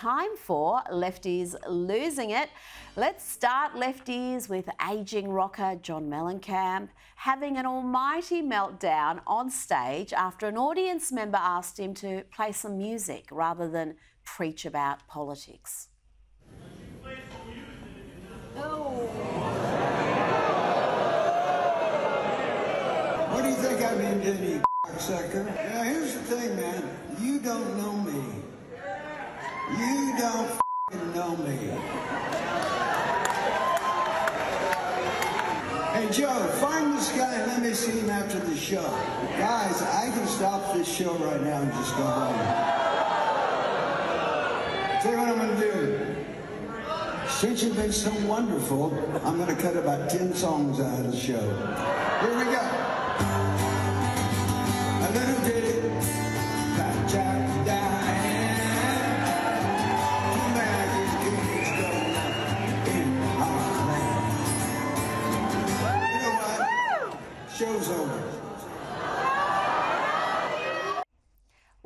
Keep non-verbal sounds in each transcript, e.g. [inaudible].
time for Lefties Losing It. Let's start Lefties with aging rocker John Mellencamp having an almighty meltdown on stage after an audience member asked him to play some music rather than preach about politics. What do you think I mean, you sucker? Now, here's the thing, man. You don't know me. You don't know me. Hey, Joe, find this guy and let me see him after the show. Guys, I can stop this show right now and just go home. Tell you what I'm going to do. Since you've been so wonderful, I'm going to cut about 10 songs out of the show.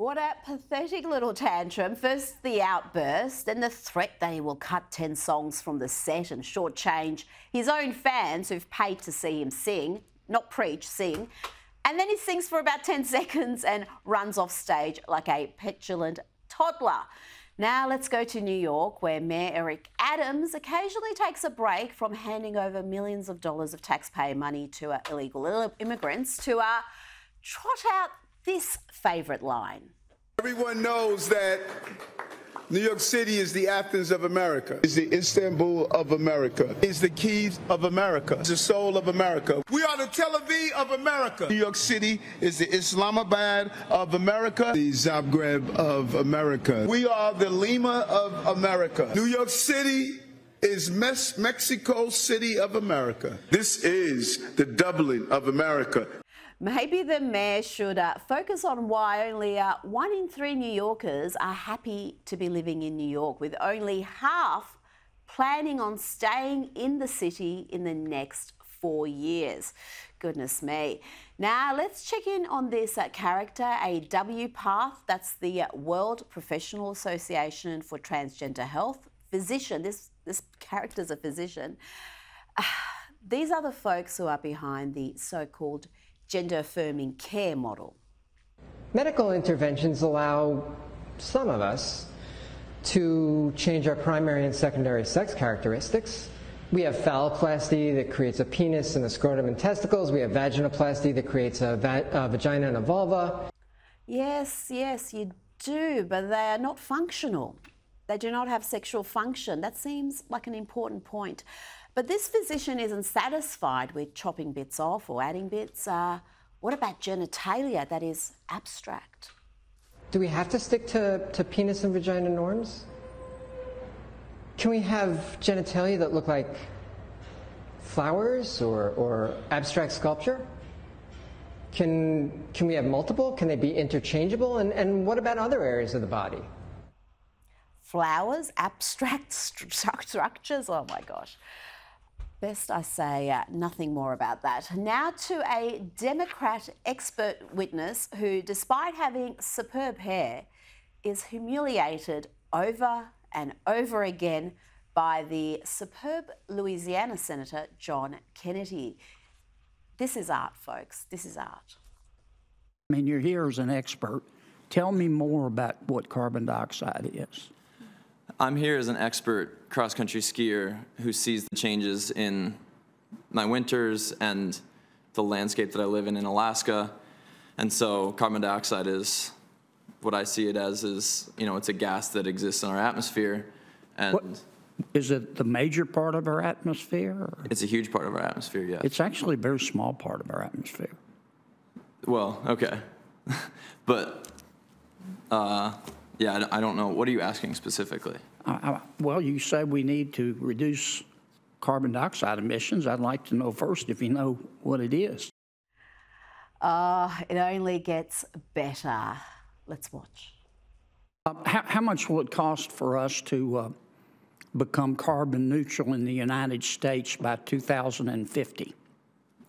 What a pathetic little tantrum. First the outburst, then the threat that he will cut 10 songs from the set and shortchange his own fans who've paid to see him sing, not preach, sing. And then he sings for about 10 [laughs] seconds and runs off stage like a petulant toddler. Now let's go to New York, where Mayor Eric Adams occasionally takes a break from handing over millions of dollars of taxpayer money to uh, illegal immigrants to uh, trot out this favourite line. Everyone knows that New York City is the Athens of America, is the Istanbul of America, is the keys of America, is the soul of America. We are the Tel Aviv of America. New York City is the Islamabad of America, the Zagreb of America. We are the Lima of America. New York City is Mexico City of America. This is the Dublin of America. Maybe the mayor should uh, focus on why only uh, one in three New Yorkers are happy to be living in New York, with only half planning on staying in the city in the next four years. Goodness me. Now, let's check in on this uh, character, a WPATH, that's the uh, World Professional Association for Transgender Health. Physician, this, this character's a physician. [sighs] these are the folks who are behind the so called gender affirming care model. Medical interventions allow some of us to change our primary and secondary sex characteristics. We have phalloplasty that creates a penis and a scrotum and testicles. We have vaginoplasty that creates a, va- a vagina and a vulva. Yes, yes, you do, but they are not functional. They do not have sexual function. That seems like an important point. But this physician isn't satisfied with chopping bits off or adding bits. Uh, what about genitalia that is abstract? Do we have to stick to, to penis and vagina norms? Can we have genitalia that look like flowers or, or abstract sculpture? Can, can we have multiple? Can they be interchangeable? And, and what about other areas of the body? Flowers, abstract st- [laughs] structures? Oh my gosh. Best I say uh, nothing more about that. Now to a Democrat expert witness who, despite having superb hair, is humiliated over and over again by the superb Louisiana Senator John Kennedy. This is art, folks. This is art. I mean, you're here as an expert. Tell me more about what carbon dioxide is. I'm here as an expert cross country skier who sees the changes in my winters and the landscape that I live in in Alaska. And so carbon dioxide is what I see it as is, you know, it's a gas that exists in our atmosphere. And What, is it the major part of our atmosphere? Or? it's a huge part of our atmosphere, yes. It's actually a very small part of our atmosphere. well, okay. [laughs] but, uh, yeah, I I don't know. What are you asking specifically? I, I, well, you say we need to reduce carbon dioxide emissions. I'd like to know first if you know what it is. Uh, it only gets better. Let's watch. Uh, how, how much will it cost for us to uh, become carbon neutral in the United States by 2050?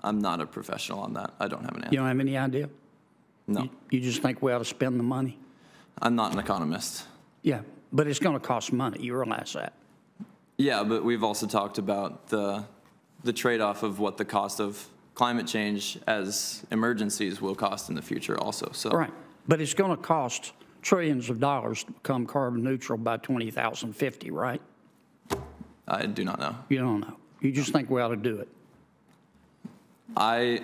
I'm not a professional on that. I don't have an answer. You don't have any idea? No, You, you just think we ought to spend the money? I'm not an economist. Yeah, but it's going to cost money. You realize that? Yeah, but we've also talked about the the trade-off of what the cost of climate change as emergencies will cost in the future also. So Right. But it's going to cost trillions of dollars to become carbon neutral by 2050, right? I do not know. You don't know. You just think we ought to do it. I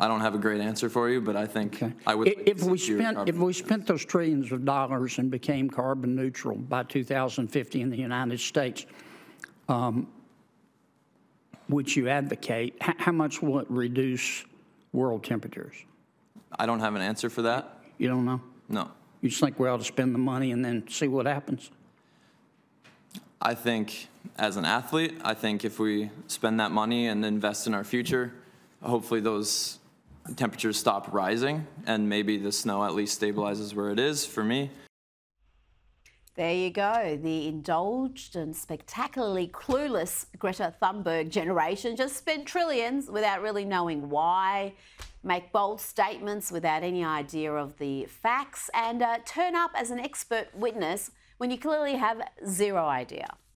I don't have a great answer for you, but I think Okay. I would. Like to If we spent, carbon. if we spent those trillions of dollars and became carbon neutral by 2050 in the United States, um, which you advocate, h- how much will it reduce world temperatures? I don't have an answer for that. You don't know? No. You just think we ought to spend the money and then see what happens? I think as an athlete, I think if we spend that money and invest in our future, hopefully those temperatures stop rising and maybe the snow at least stabilizes where it is for me. There you go. The indulged and spectacularly clueless Greta Thunberg generation just spent trillions without really knowing why, make bold statements without any idea of the facts, and uh, turn up as an expert witness when you clearly have zero idea.